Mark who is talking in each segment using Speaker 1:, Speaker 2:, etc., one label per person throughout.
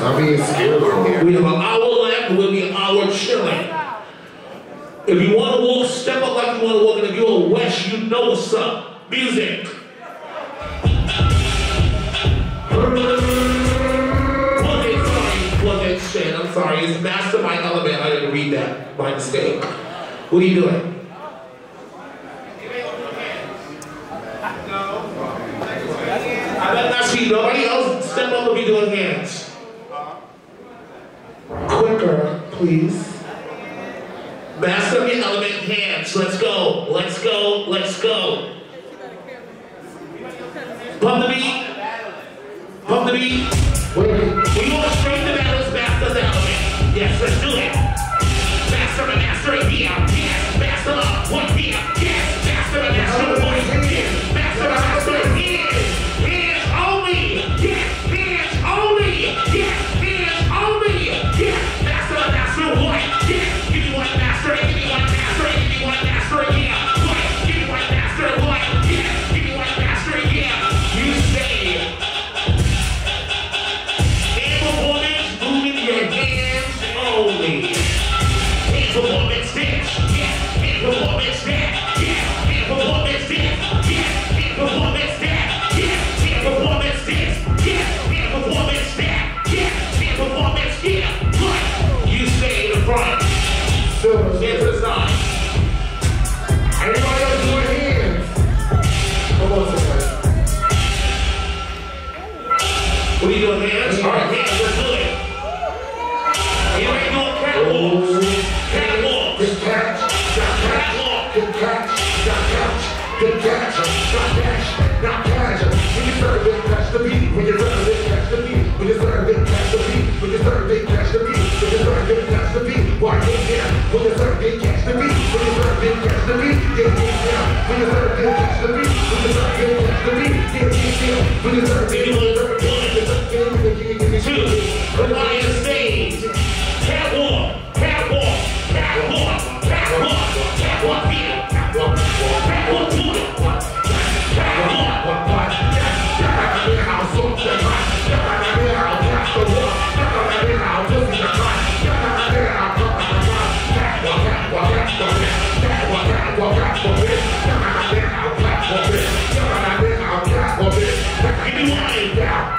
Speaker 1: Being scared over here.
Speaker 2: We have an hour left, we'll be an hour chilling. If you want to walk, step up like you want to walk, and if you're a West, you know what's up. Music. Plug shit, I'm sorry. It's Master of my Element, I didn't read that by mistake. What are you doing?
Speaker 1: Catch,
Speaker 2: Catwalk.
Speaker 1: catch, got catch, good catch, got catch, got catch. When you serve it, catch the beat. When you serve it, catch the beat. When you serve it, catch the beat. When you serve it, catch the beat. When you serve it, catch the beat. Why get? When you serve it, catch the beat. When you serve it, catch the beat. Get down. When you serve it, catch the beat. When you serve it, catch the beat. Get down. When you serve it, when you serve it, when you serve
Speaker 2: Rewind.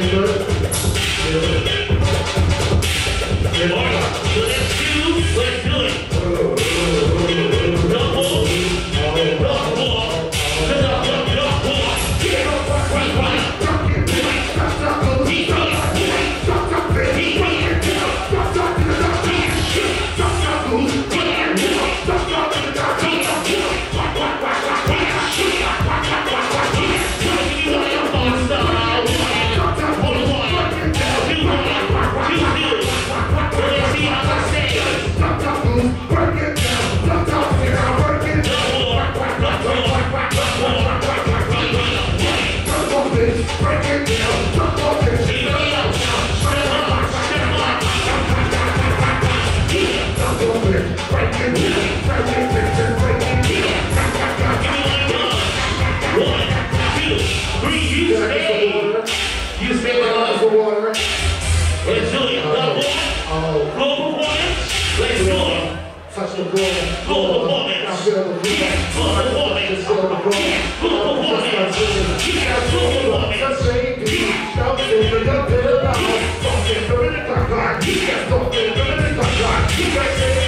Speaker 2: Good. Good. Good.
Speaker 1: Keep right there.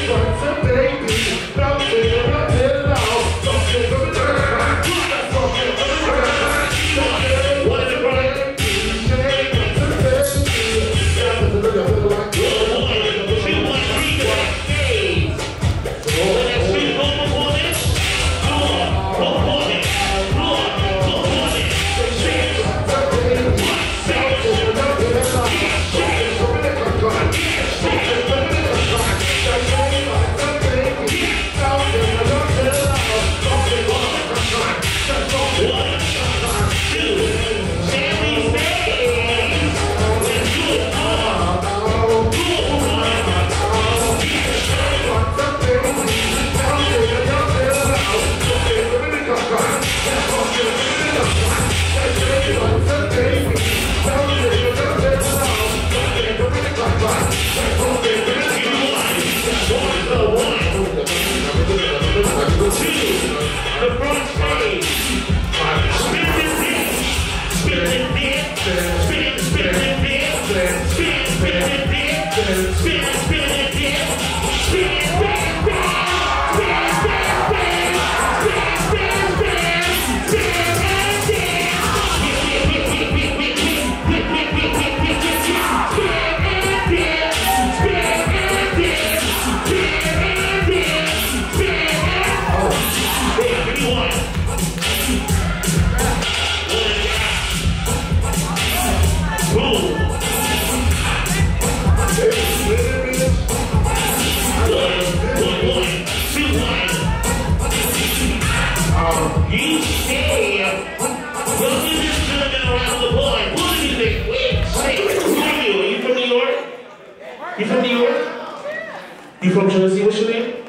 Speaker 1: You from Jersey? What's your name?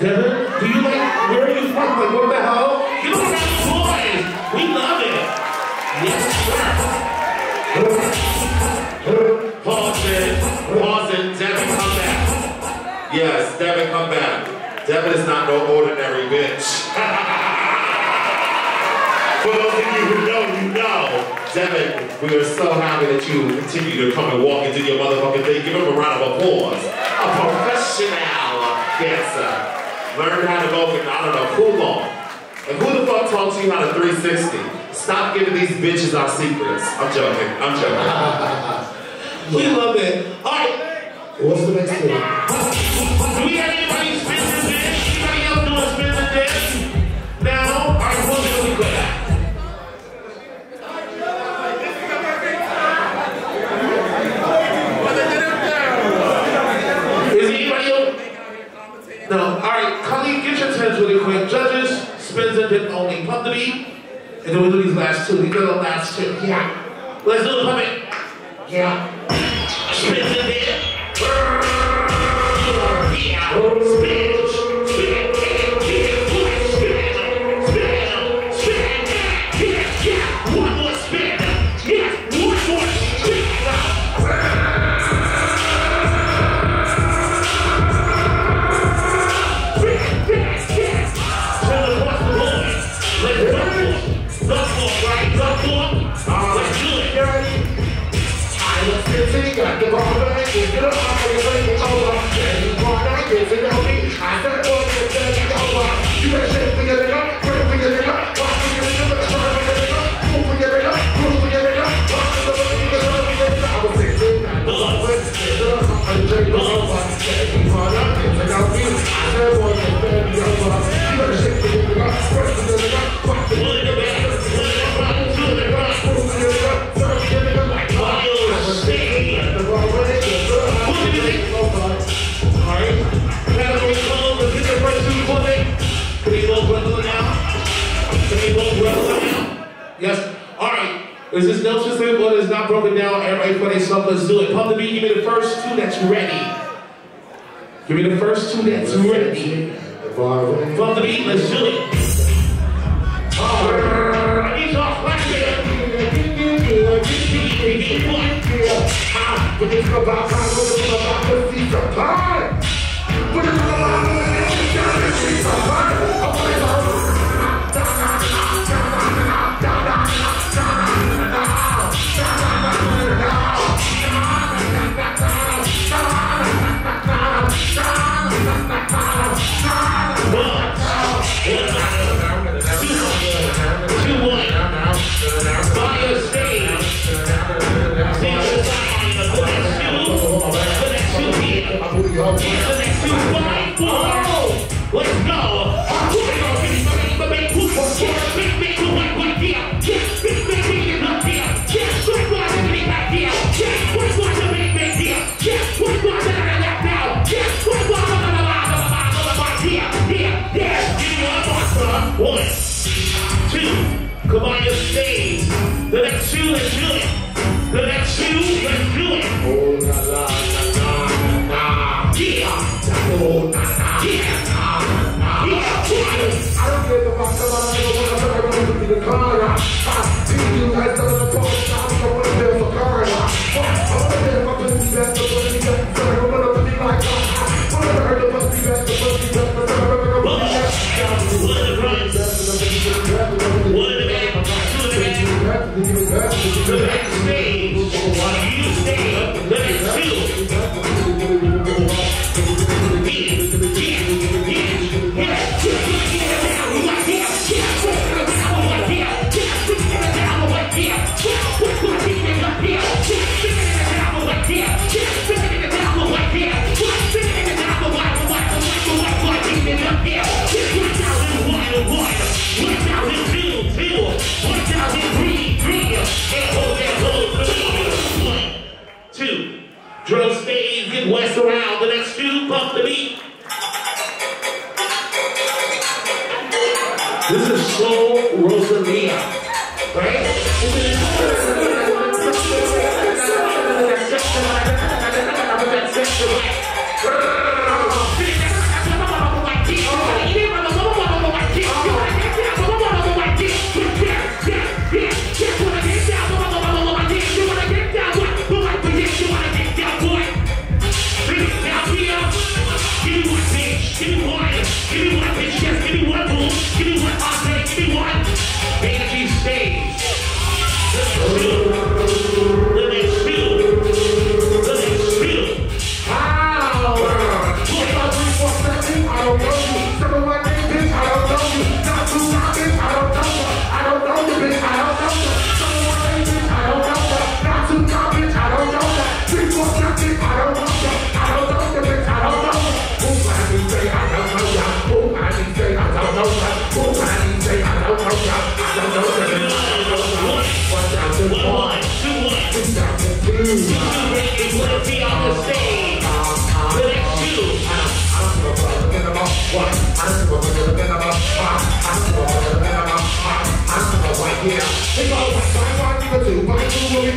Speaker 1: Devin? Do you like, where are you from? Like, what the hell? Give us a boys! We love it! Yes!
Speaker 3: Pause it. Pause it. Devin, come back. Yes, Devin, come back. Devin is not no ordinary bitch. For those of you who know, you know. Devin, we are so happy that you continue to come and walk into your motherfucking thing. Give him a round of applause. Learn how to go from, I don't know, who long. And who the fuck taught you how to 360? Stop giving these bitches our secrets. I'm joking. I'm joking. we love it. All right.
Speaker 2: What's the next thing?
Speaker 1: broken down, everybody for themselves, let's do it. Pump the beat, give me the first two that's ready. Give me the first two that's ready. Pump the beat, let's do it. Let's go.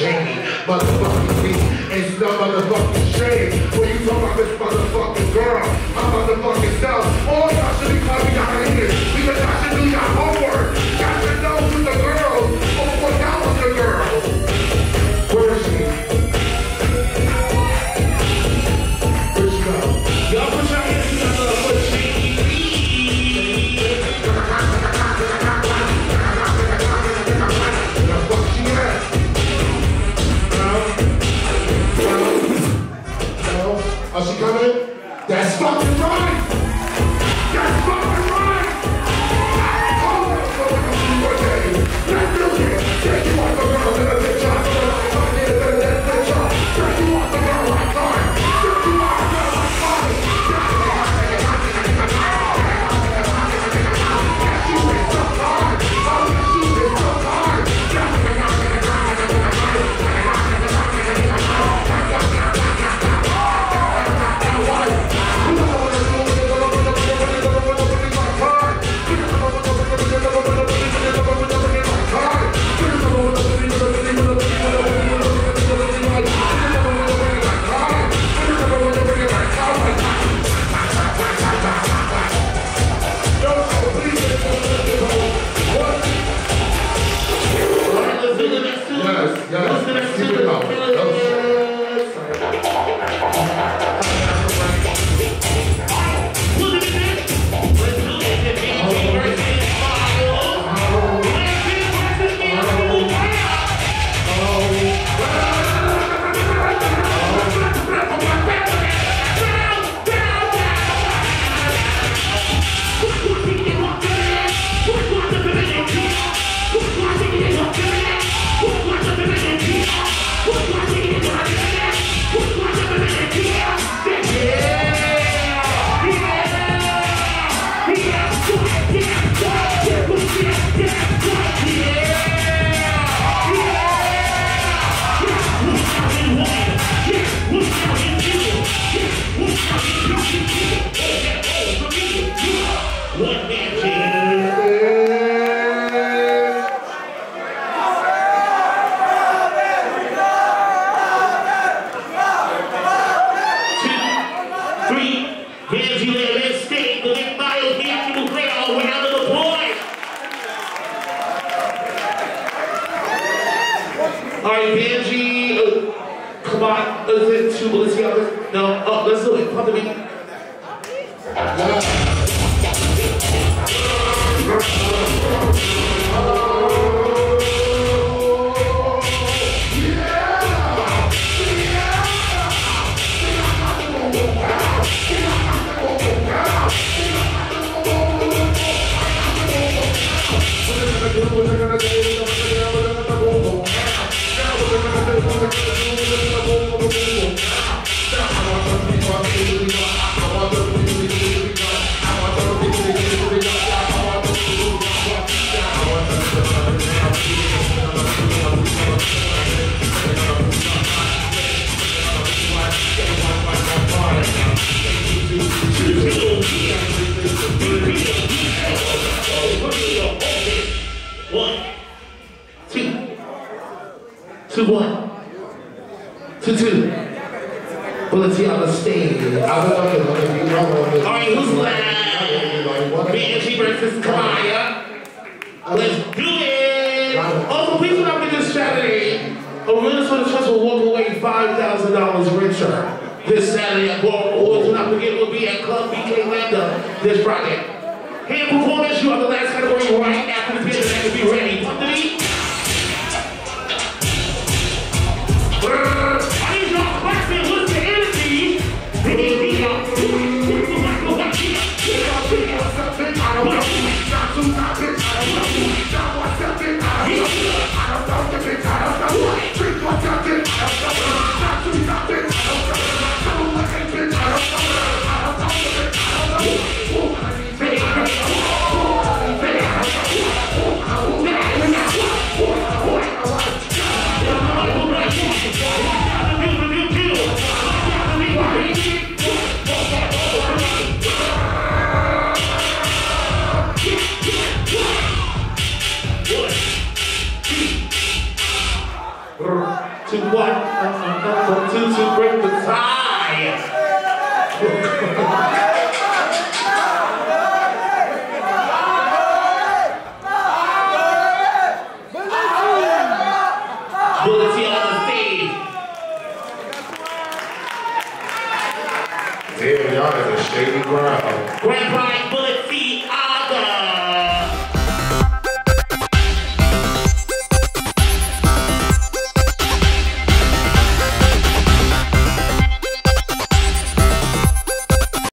Speaker 1: Jamie, motherfucker. No, oh, let's do it.
Speaker 2: to what? To
Speaker 4: two.
Speaker 2: But let's
Speaker 1: see on
Speaker 2: the
Speaker 1: stage. Alright, who's last? Banshee versus Kamaya. Let's do it! Also, please do not this Saturday. A Winners for the Trust will walk away $5,000 richer this Saturday at Ball. Or do not forget, will be at Club BK Lambda this Friday. Hand performance, you are the last category right after the bid, and be ready. Pump the
Speaker 2: beat.